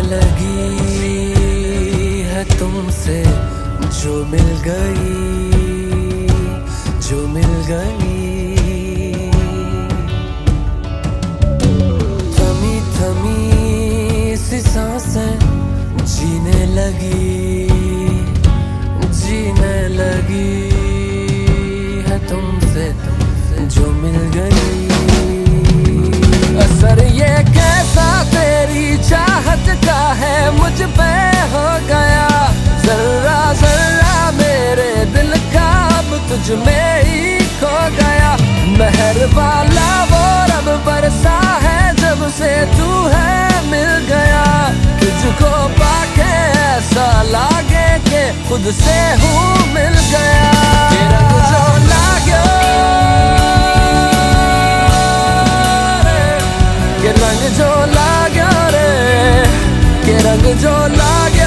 लगी है तुमसे जो मिल गई, जो मिल गई। थमी थमी सी साँसें जीने लगी। मेहर वाला वो रब बरसा है जब से तू है मिल गया। तुझको पाके ऐसा लागे के खुद से हूँ मिल गया। रंग जो लागो रे, के रंग जो लागो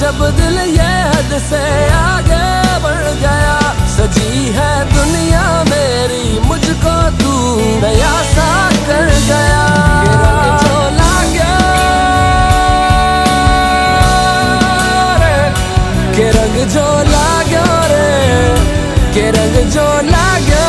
जब दिल ये हद से आगे बढ़ गया सजी है दुनिया मेरी मुझको तू नया सा कर गया। के रंग जो लाग्या रे, के रंग जो लाग्या